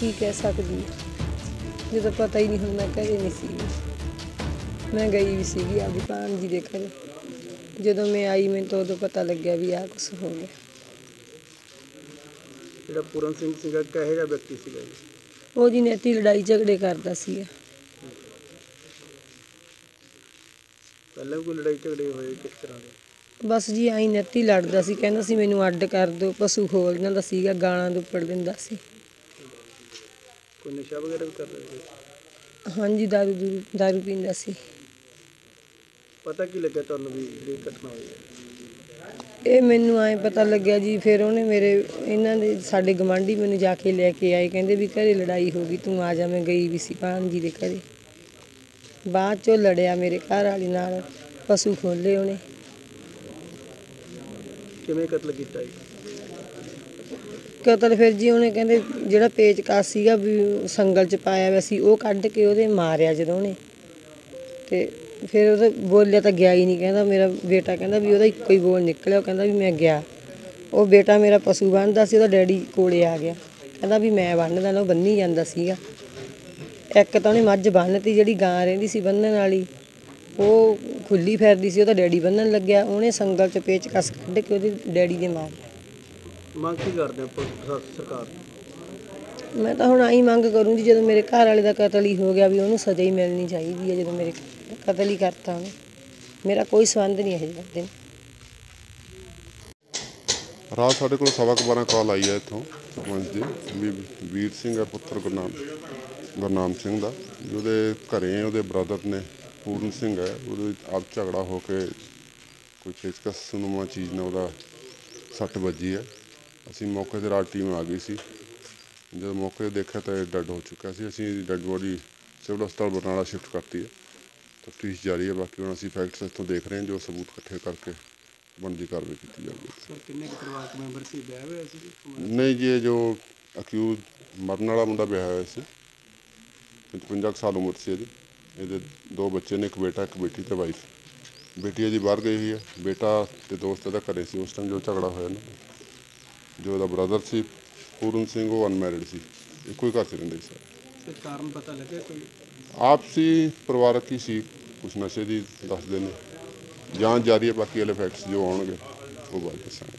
ਕੀ ਕਹਿ ਸਕਦੀ। ਜਦੋਂ ਪਤਾ ਹੀ ਨਹੀਂ ਹੁਣ ਮੈਂ ਘਰੇ ਨਹੀਂ ਸੀ। ਮੈਂ ਗਈ ਵੀ ਸੀਗੀ ਆਪਦੀ ਭਾਣਜੀ ਦੇ ਘਰੇ। ਜਦੋਂ ਮੈਂ ਆਈ ਮੈਨੂੰ ਤਾਂ ਉਦੋਂ ਪਤਾ ਲੱਗਿਆ ਵੀ ਆਹ ਕੁਛ ਹੋ ਗਿਆ। ਜਿਹੜਾ ਪੂਰਨ ਸਿੰਘ ਸੀਗਾ ਕਿਹੋ ਜਿਹਾ ਵਿਅਕਤੀ ਸੀਗਾ ਜੀ? ਉਹ ਜੀ ਨੇਤੀ ਲੜਾਈ ਝਗੜੇ ਕਰਦਾ ਸੀ ਪਹਿਲਾਂ ਵੀ ਕੋਈ ਲੜਾਈ ਝਗੜੇ ਹੋਏ ਕਿਸ ਤਰ੍ਹਾਂ ਦੇ? ਬਸ ਜੀ ਆਈ ਨੇਤੀ ਲੜਦਾ ਸੀ। ਕਹਿੰਦਾ ਸੀ ਮੈਨੂੰ ਅੱਡ ਕਰ ਦਿਓ ਪਸ਼ੂ ਖੋਲ ਜਾਂਦਾ ਸੀਗਾ ਗਾਲਾਂ ਦੁੱਪੜ ਦਿੰਦਾ ਸੀ। ਕੋਈ ਨਸ਼ਾ ਵਗੈਰਾ ਵੀ ਕਰ ਰਹੇ ਸੀ? ਹਾਂਜੀ ਦਾਰੂ ਦੂਰੂ ਦਾਰੂ ਪੀਂਦਾ ਸੀ। ਪਤਾ ਕੀ ਲੱਗਿਆ ਤੁਹਾਨੂੰ ਵੀ ਜਿਹੜੀ ਘਟਨਾ ਹੋਈ ਹੈ? ਇਹ ਮੈਨੂੰ ਐ ਪਤਾ ਲੱਗਿਆ ਜੀ ਫਿਰ ਉਹਨੇ ਮੇਰੇ ਇਹਨਾਂ ਦੇ ਸਾਡੇ ਗਵਾਂਢੀ ਮੈਨੂੰ ਜਾ ਕੇ ਲੈ ਕੇ ਆਏ। ਕਹਿੰਦੇ ਵੀ ਘਰੇ ਲੜਾਈ ਹੋ ਗਈ ਤੂੰ ਆ ਜਾ ਮੈਂ ਗਈ ਵੀ ਸੀ ਭਾਣਜੀ ਦੇ ਘਰੇ। ਬਾਅਦ ਚੋਂ ਲੜਿਆ ਮੇਰੇ ਘਰ ਵਾਲੀ ਨਾਲ ਪਸ਼ੂ ਖੋਲੇ ਉਹਨੇ। ਕਿਵੇਂ ਕਤਲ ਕੀਤਾ ਜੀ? ਕਤਲ ਫਿਰ ਜੀ ਉਹਨੇ ਕਹਿੰਦੇ ਜਿਹੜਾ ਪੇਚਕਸ ਸੀਗਾ ਵੀ ਸੰਗਲ ਚ ਪਾਇਆ ਹੋਇਆ ਸੀ, ਉਹ ਕੱਢ ਕੇ ਉਹਦੇ ਮਾਰਿਆ ਜਦੋਂ ਉਹਨੇ। ਤੇ ਫਿਰ ਉਹਦਾ ਬੋਲਿਆ ਤਾਂ ਗਿਆ ਹੀ ਨਹੀਂ, ਕਹਿੰਦਾ ਮੇਰਾ ਬੇਟਾ ਕਹਿੰਦਾ ਵੀ ਉਹਦਾ ਇੱਕੋ ਹੀ ਬੋਲ ਨਿਕਲਿਆ, ਉਹ ਕਹਿੰਦਾ ਵੀ ਮੈਂ ਗਿਆ। ਉਹ ਬੇਟਾ ਮੇਰਾ ਪਸ਼ੂ ਬੰਨਦਾ ਸੀ, ਉਹਦਾ ਡੈਡੀ ਕੋਲੇ ਆ ਗਿਆ। ਕਹਿੰਦਾ ਵੀ ਮੈਂ ਬੰਨਦਾ ਨਾ, ਉਹ ਬੰਨੀ ਜਾਂਦਾ ਸੀਗਾ। ਇੱਕ ਤਾਂ ਉਹਨੇ ਮੱਝ ਬੰਨਤੀ, ਜਿਹੜੀ ਗਾਂ ਰਹਿੰਦੀ ਸੀ ਬੰਨਣ ਵਾਲੀ, ਉਹ ਖੁੱਲੀ ਫਿਰਦੀ ਸੀ, ਉਹਦਾ ਡੈਡੀ ਬੰਨਣ ਲੱਗਿਆ। ਉਹਨੇ ਸੰਗਲ ਚ ਪੇਚਕਸ ਕੱਢ ਕੇ ਉਹਦੇ ਡੈਡੀ ਦੇ ਮਾਰ ਮੰਗ ਕੀ ਕਰਦੇ ਆ ਪੁਲਿਸ ਪ੍ਰਸ਼ਾਸਨ ਸਰਕਾਰ? ਮੈਂ ਤਾਂ ਹੁਣ ਆਈ ਮੰਗ ਕਰੂੰ ਜੀ ਜਦੋਂ ਮੇਰੇ ਘਰ ਵਾਲੇ ਦਾ ਕਤਲ ਹੀ ਹੋ ਗਿਆ ਵੀ ਉਹਨੂੰ ਸਜ਼ਾ ਹੀ ਮਿਲਣੀ ਚਾਹੀਦੀ ਹੈ ਜਦੋਂ ਮੇਰੇ ਕਤਲ ਹੀ ਕਰਤਾ ਉਹਨੇ। ਮੇਰਾ ਕੋਈ ਸੰਬੰਧ ਨਹੀਂ ਹੈ ਜੀ ਬੰਦੇ ਨਾਲ ਰਾਤ ਸਾਡੇ ਕੋਲ ਸਵਾ ਕੁ ਬਾਰਾਂ ਕਾਲ ਆਈ ਹੈ ਇੱਥੋਂ ਸਰਪੰਚ ਦੀ ਵੀ ਵੀਰ ਸਿੰਘ ਹੈ ਪੁੱਤਰ ਗੁਰਨਾਮ ਗੁਰਨਾਮ ਸਿੰਘ ਦਾ। ਉਹਦੇ ਘਰੇ ਉਹਦੇ ਬ੍ਰਦਰ ਨੇ ਪੂਰਨ ਸਿੰਘ ਹੈ। ਉਹਦੇ ਆਪ ਝਗੜਾ ਹੋ ਕੇ ਕੋਈ ਪੇਚਕਸ ਸੁਨਮਾ ਚੀਜ਼ ਨਾਲ ਉਹਦਾ ਸੱਟ ਵੱਜੀ ਹੈ। ਅਸੀਂ ਮੌਕੇ ਤੇ ਰਾਤ ਟੀਮ ਆ ਗਈ ਸੀ। ਜਦੋਂ ਮੌਕੇ ਤੇ ਦੇਖਿਆ ਤਾਂ ਇਹ ਡੈੱਡ ਹੋ ਚੁੱਕਾ ਸੀ। ਅਸੀਂ ਡੈੱਡ ਬੋਡੀ ਸਿਵਲ ਹਸਪਤਾਲ ਬਰਨਾਲਾ ਸ਼ਿਫਟ ਕਰਤੀ ਹੈ। ਤਫਤੀਸ਼ ਜਾਰੀ ਹੈ। ਬਾਕੀ ਹੁਣ ਅਸੀਂ ਫੈਕਟਸ ਇੱਥੋਂ ਦੇਖ ਰਹੇ ਹਾਂ ਜੋ ਸਬੂਤ ਇਕੱਠੇ ਕਰਕੇ ਬਣਦੀ ਕਾਰਵਾਈ ਕੀਤੀ ਜਾਵੇਗੀ ਸਰ ਕਿੰਨੇ ਕੁ ਪਰਿਵਾਰਕ ਮੈਂਬਰ ਸੀ? ਵਿਆਹ ਹੋਇਆ ਸੀ? ਜੀ? ਨਹੀਂ ਜੀ ਇਹ ਜੋ ਅਕਿਊਜ਼ ਮਰਨ ਵਾਲਾ ਮੁੰਡਾ ਵਿਆਹਿਆ ਹੋਇਆ ਸੀ। 55 ਕੁ ਸਾਲ ਉਮਰ ਸੀ ਇਹਦੀ। ਇਹਦੇ ਦੋ ਬੱਚੇ ਨੇ ਇੱਕ ਬੇਟਾ ਇੱਕ ਬੇਟੀ ਤੇ ਵਾਈਫ ਬੇਟੀ ਇਹਦੀ ਬਾਹਰ ਗਈ ਹੋਈ ਹੈ। ਬੇਟਾ ਤੇ ਦੋਸਤ ਇਹਦਾ ਘਰੇ ਸੀ। ਉਸ ਟਾਈਮ ਜੋ ਝਗੜਾ ਹੋਇਆ ਨਾ। ਜੋ ਇਹਦਾ ਬ੍ਰਦਰ ਸੀ ਪੂਰਨ ਸਿੰਘ ਉਹ ਅਨਮੈਰਿਡ ਸੀ। ਇੱਕੋ ਹੀ ਘਰ 'ਚ ਰਹਿੰਦੇ ਸੀ ਤੇ ਕਾਰਨ ਪਤਾ ਲੱਗਿਆ ਕੋਈ? ਆਪਸੀ ਪਰਿਵਾਰਕ ਹੀ ਸੀ ਕੁਛ ਨਸ਼ੇ ਦੀ ਦੱਸਦੇ ਨੇ। ਜਾਂਚ ਜਾਰੀ ਹੈ ਬਾਕੀ ਵਾਲੇ ਫੈਕਟਸ ਜੋ ਆਉਣਗੇ ਉਹ ਬਾਅਦ ਦੱਸਾਂਗੇ।